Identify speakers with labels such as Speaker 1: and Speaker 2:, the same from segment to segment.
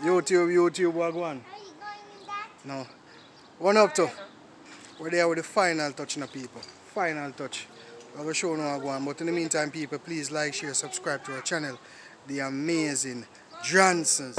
Speaker 1: YouTube, YouTube, what one? No. One up to. We're there with the final touch now, people. Final touch. I'm going to show you what one. But in the meantime, people, please like, share, subscribe to our channel. The amazing Johnsons.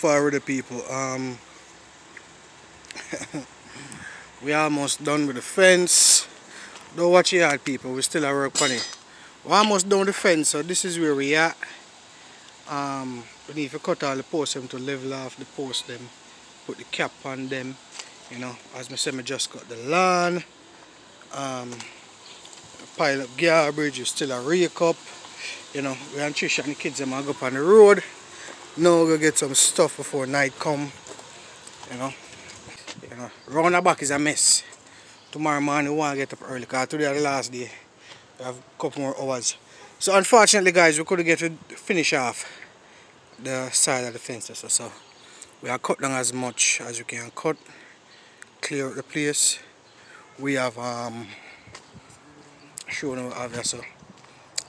Speaker 1: With the people. Um, we almost done with the fence. Don't watch it out, people. We still at work on it. We're almost done the fence, so this is where we are. Um, we need to cut all the posts them to level off the post them. Put the cap on them. You know, as I said, I just got the lawn. Um, pile up garbage, we still a rake up. You know, we and Trish and the kids them are go up on the road. Now we'll get some stuff before night come. You know. You know. Round the back is a mess. Tomorrow morning we want to get up early because today is the last day. We have a couple more hours. So unfortunately guys we couldn't get to finish off the side of the fence. So, so we are cut down as much as you can cut. Clear the place. We have um shown have so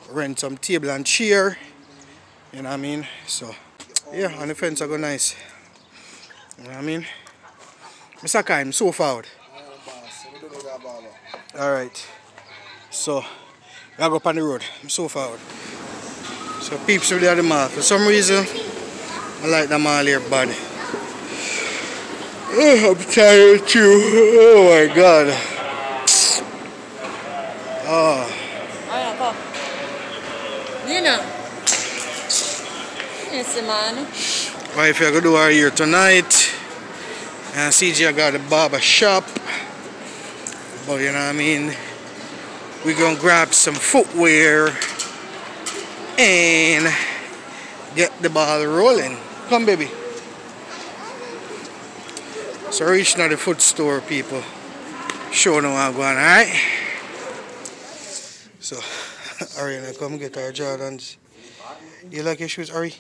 Speaker 1: rent some table and chair. You know what I mean? So yeah, and the fence are go nice. You know what I mean? Mr. Kai, I'm so forward. Alright. So, I go up on the road. I'm so forward. So, peeps really at the mall. For some reason, I like the mall here bad. Oh, I'm tired too. Oh my god. Oh.
Speaker 2: Man.
Speaker 1: Wife, I go do our hair tonight. Uh, and CJ I got a barber shop. But you know what I mean? we're gonna grab some footwear and get the ball rolling. Come baby. So reaching at the foot store people. Show what I'm going, alright? So Ariana, come get our Jordans. You like your shoes, Ari?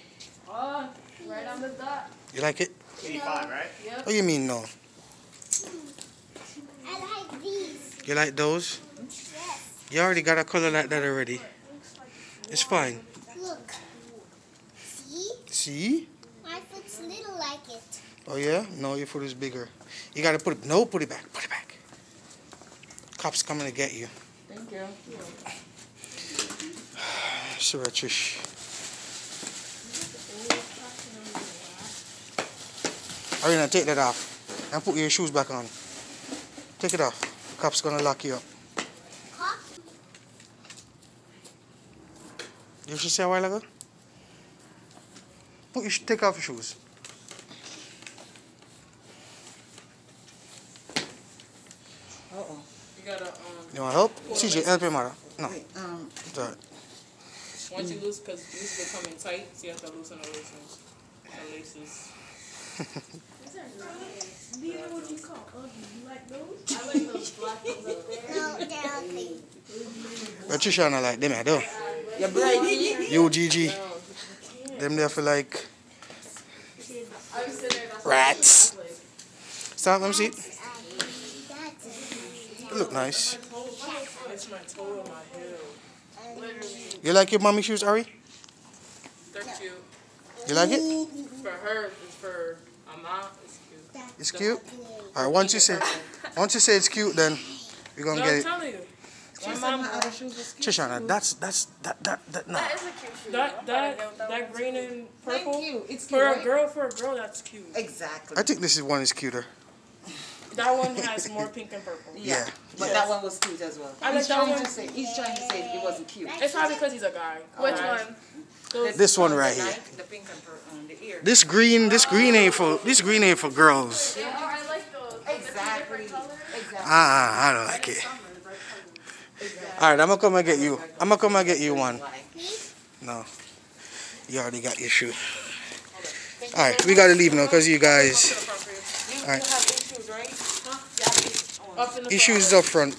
Speaker 2: Oh, right on the dot.
Speaker 1: You like it?
Speaker 3: 85, right?
Speaker 1: What do you mean no?
Speaker 4: I like these.
Speaker 1: You like those?
Speaker 4: Yes.
Speaker 1: You already got a color like that already. It's fine.
Speaker 4: Look. See?
Speaker 1: See?
Speaker 4: My foot's little like it.
Speaker 1: Oh yeah? No, your foot is bigger. You gotta put it, no, put it back, put it back. Cops coming to get you.
Speaker 2: Thank you.
Speaker 1: Sorry, Trish. Arena, take that off. And put your shoes back on. Take it off. Cops gonna lock you up.
Speaker 4: Huh?
Speaker 1: You should say a while ago? Put your, take off your shoes.
Speaker 2: Uh-oh. You gotta, um,
Speaker 1: You want help? CJ, help your mother. No,
Speaker 2: wait, um,
Speaker 1: it's alright.
Speaker 5: Once you lose, because these becoming tight, so you have to loosen the laces. The laces.
Speaker 4: No, they're ugly.
Speaker 1: But Trisha not like them, I do.
Speaker 2: your bride.
Speaker 1: UGG. Them there for like rats. Stop, let me see. it. They look nice.
Speaker 5: It's my toe and my heel.
Speaker 1: You like your mommy shoes, Ari?
Speaker 5: They're cute.
Speaker 1: You like it?
Speaker 5: For her, it's for Mama, it's cute.
Speaker 1: It's cute. Alright, once you say once you say it's cute then we're gonna
Speaker 5: No,
Speaker 1: get
Speaker 5: I'm
Speaker 1: it.
Speaker 5: telling you. My mom,
Speaker 2: of the other shoes was cute.
Speaker 1: Trishana, that's that's that that that nah.
Speaker 5: that, that, that green and purple,
Speaker 2: Thank you. It's cute,
Speaker 5: for a girl, for a girl, that's cute.
Speaker 2: Exactly.
Speaker 1: I think this is one is cuter.
Speaker 5: That one has more pink and purple.
Speaker 1: Yeah.
Speaker 2: But that one was cute as well.
Speaker 5: I like
Speaker 2: he's
Speaker 5: that
Speaker 2: trying
Speaker 5: one.
Speaker 2: to say he's trying to say it wasn't cute.
Speaker 5: It's probably because he's a guy.
Speaker 6: Which
Speaker 5: Alright.
Speaker 6: one?
Speaker 5: Those-
Speaker 1: This one right here.
Speaker 2: Nike, The pink and purple, um, the ear.
Speaker 1: This green this green ain't for this green ain't for girls.
Speaker 6: Oh, I like those.
Speaker 2: Exactly. Exactly.
Speaker 1: Ah, I don't like it. Alright, I'm gonna come and get you. I'm gonna come and get you one. No. You already got your shoe. Alright, we gotta leave now because you guys. Alright.
Speaker 5: you have issues, right? Have issues. Up
Speaker 1: front.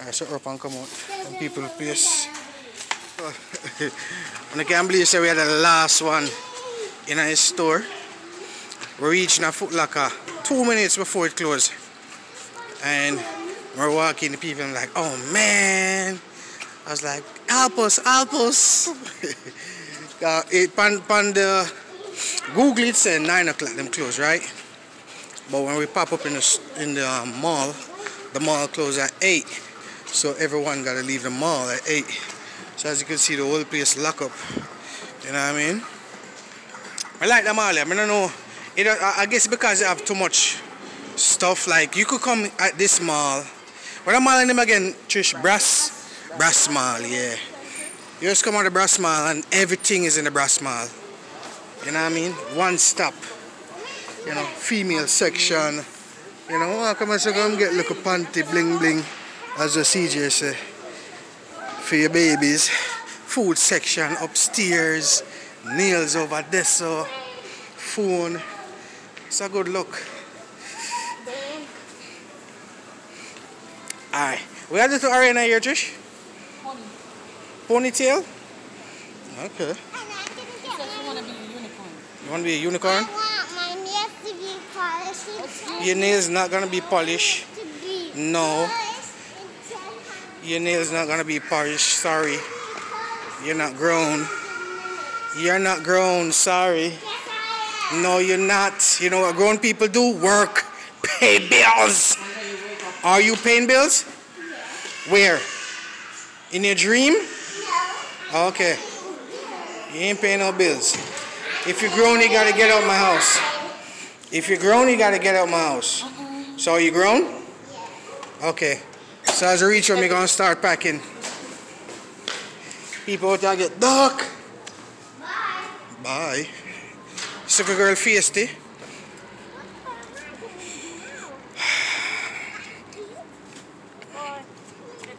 Speaker 1: Alright, so up and come out. And people place. and I can't believe say we had the last one in a store. We reached a Foot Locker two minutes before it closed. And we're walking, the people like, oh man. I was like, help us, help us. uh, it, pan, pan the Google it said 9 o'clock them close, right? But when we pop up in the, in the um, mall, the mall closed at 8. So everyone got to leave the mall at 8. So as you can see, the whole place lock up. You know what I mean? I like the mall. I mean, I know. It, I I guess because they have too much stuff. Like, you could come at this mall. What am I name again, Trish? Brass? Brass Mall, yeah. You just come out the Brass Mall and everything is in the Brass Mall. You know what I mean? One stop. You know, female section. You know, oh, come and say, come get little panty bling bling, as the CJ say, for your babies. Food section upstairs, nails over there, so phone. It's a good look. Aye. We have the arena here, Trish? Ponytail? Okay.
Speaker 4: And I'm gonna get
Speaker 5: You want to be a unicorn.
Speaker 1: Your nails not gonna be polished. No. Your nails not gonna be polished. Sorry. You're not grown. You're not grown. Sorry. No, you're not. You know what grown people do? Work. Pay bills. Are you paying bills? Where? In your dream? Okay. You ain't paying no bills. If you're grown, you gotta get out my house. If you're grown, you gotta get out my house. Uh-huh. So are you grown? Okay. So as I reach home, you're gonna start packing. People out there get dark.
Speaker 4: Bye.
Speaker 1: Bye. Sugar girl feisty.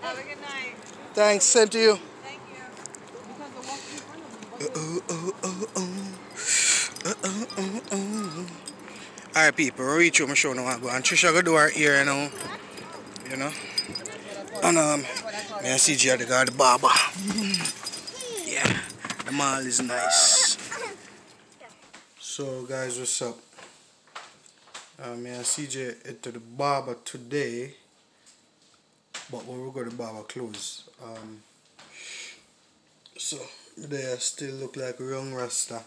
Speaker 2: Have a good night.
Speaker 1: Thanks, same to you.
Speaker 2: Thank you.
Speaker 1: Alright people, reach home, I'm showing I go. And Trisha go do her ear, you know. You know. And um me and CJ are the guy the barber. Yeah. The mall is nice. So guys, what's up? Um, me and CJ to the barber today. But when we go to barber close. Um so they still look like young rasta.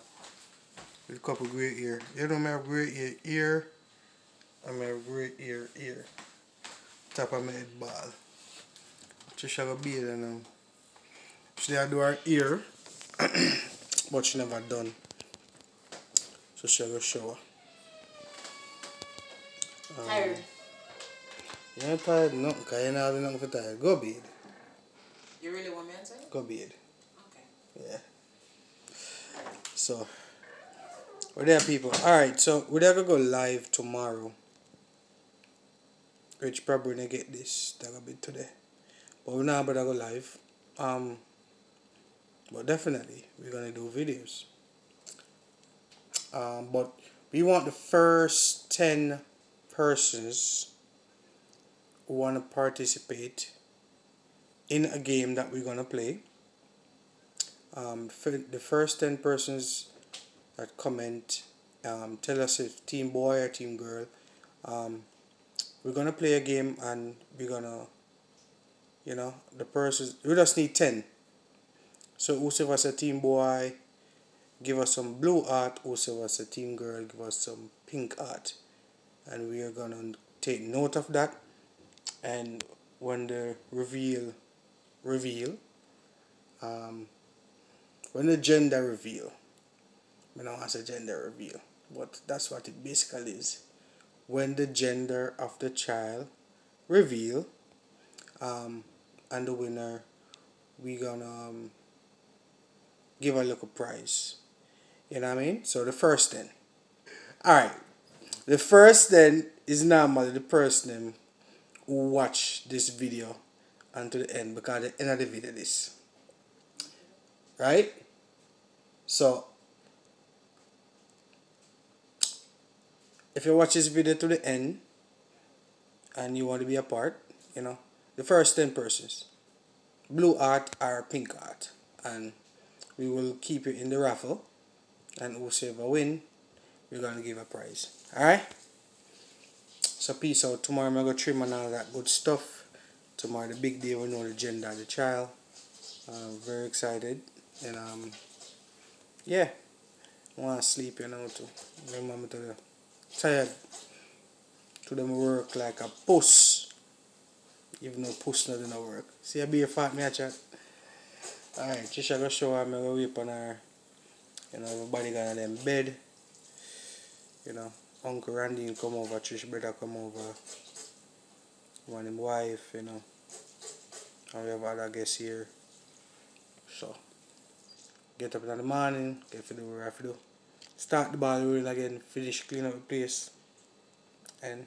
Speaker 1: With a couple great ear. It don't matter great ear ear. I me have great ear ear. Top of my head ball. Trisha go beard and um, she did do her ear. but she never done. So she go shower. Um,
Speaker 2: Tired.
Speaker 1: You ain't tired nothing, cause you not have nothing for tired. Go bed.
Speaker 2: You really want me to?
Speaker 1: Go bed.
Speaker 2: Okay.
Speaker 1: Yeah. So, we're there, people. Alright, so we're to go live tomorrow. Which probably gonna get this that a bit today. But we're not about to go live. Um, but definitely, we're gonna do videos. Um, but we want the first 10 persons who want to participate in a game that we're gonna play um, the first 10 persons that comment um, tell us if team boy or team girl um, we're gonna play a game and we're gonna you know the persons we just need 10 so whoever us a team boy give us some blue art whoever us a team girl give us some pink art and we are gonna take note of that. And when the reveal reveal um, when the gender reveal, Don't want to say gender reveal, but that's what it basically is. When the gender of the child reveal, um, and the winner, we gonna um, give a little prize. You know what I mean? So the first then. Alright. The first then is normally the person who watch this video until the end because the end of the video this. Right? So if you watch this video to the end and you want to be a part, you know, the first 10 persons, blue art or pink art, and we will keep you in the raffle, and whoever win, we're gonna give a prize. Alright? So peace out. Tomorrow I'm gonna trim and all that good stuff. Tomorrow the big day we know the gender of the child. I'm very excited. And um yeah. I wanna sleep you know too. My mom to the tired. To them work like a puss. Even though puss not gonna work. See I be a fat me a chat. Alright, Trisha go show her, I'm gonna whip on her. You know, everybody on them bed. You know, Uncle Randy come over, Trish brother come over. One him wife, you know. And we have other guests here. So get up in the morning, get to do what I have to do. Start the ball again, finish clean up the place and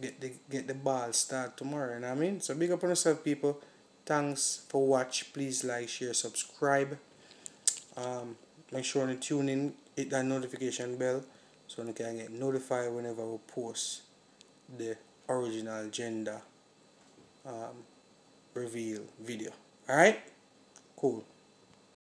Speaker 1: get the get the ball start tomorrow, you know what I mean? So big up on yourself people. Thanks for watch. Please like, share, subscribe. Um, make sure to tune in, hit that notification bell so you can get notified whenever we post the original gender um, reveal video. Alright? Cool.